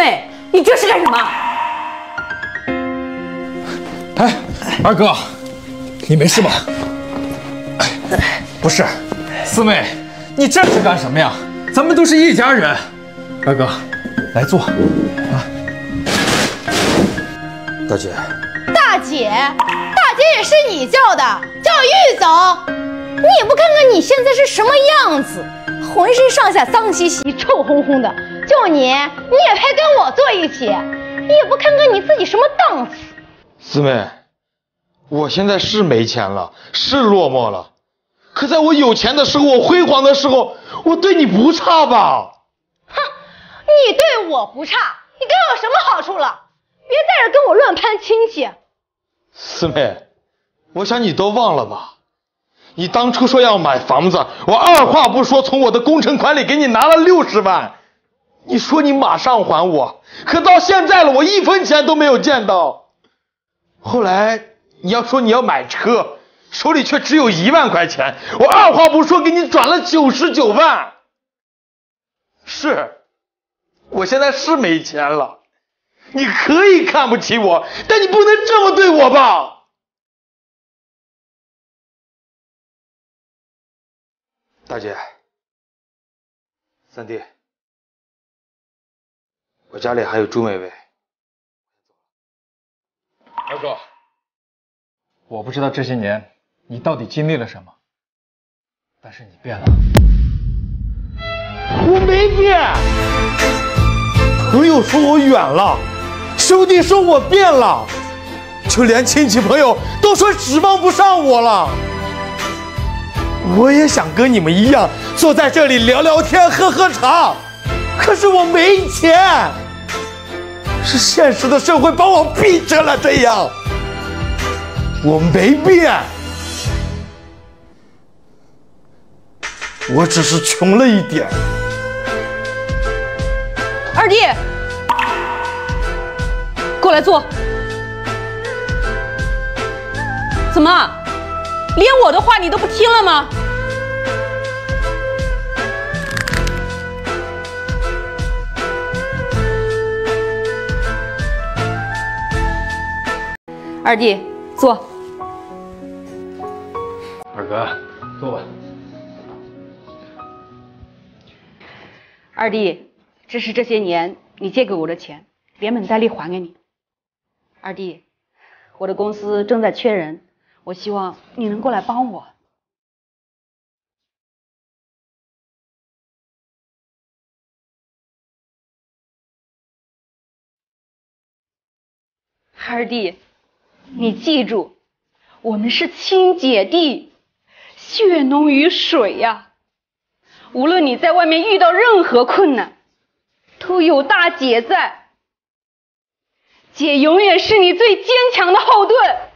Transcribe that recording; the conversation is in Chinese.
妹你这是干什么？哎二哥你没事吧？不是四妹你这是干什么呀？咱们都是一家人。二哥来坐。啊大姐。大姐大姐也是你叫的叫玉总。你也不看看你现在是什么样子浑身上下脏兮兮臭烘烘的就你，你也配跟我坐一起？你也不看看你自己什么档次？四妹，我现在是没钱了，是落寞了。可在我有钱的时候，我辉煌的时候，我对你不差吧？哼，你对我不差，你给我什么好处了？别在这跟我乱攀亲戚。四妹，我想你都忘了吧？你当初说要买房子，我二话不说从我的工程款里给你拿了六十万。你说你马上还我，可到现在了，我一分钱都没有见到。后来你要说你要买车，手里却只有一万块钱，我二话不说给你转了九十九万。是，我现在是没钱了，你可以看不起我，但你不能这么对我吧？大姐，三弟。我家里还有朱美薇。二哥，我不知道这些年你到底经历了什么，但是你变了。我没变。朋友说我远了，兄弟说我变了，就连亲戚朋友都说指望不上我了。我也想跟你们一样坐在这里聊聊天、喝喝茶。可是我没钱，是现实的社会把我逼成了这样。我没变，我只是穷了一点。二弟，过来坐。怎么，连我的话你都不听了吗？二弟，坐。二哥，坐吧。二弟，这是这些年你借给我的钱，连本带利还给你。二弟，我的公司正在缺人，我希望你能过来帮我。二弟。你记住，我们是亲姐弟，血浓于水呀。无论你在外面遇到任何困难，都有大姐在，姐永远是你最坚强的后盾。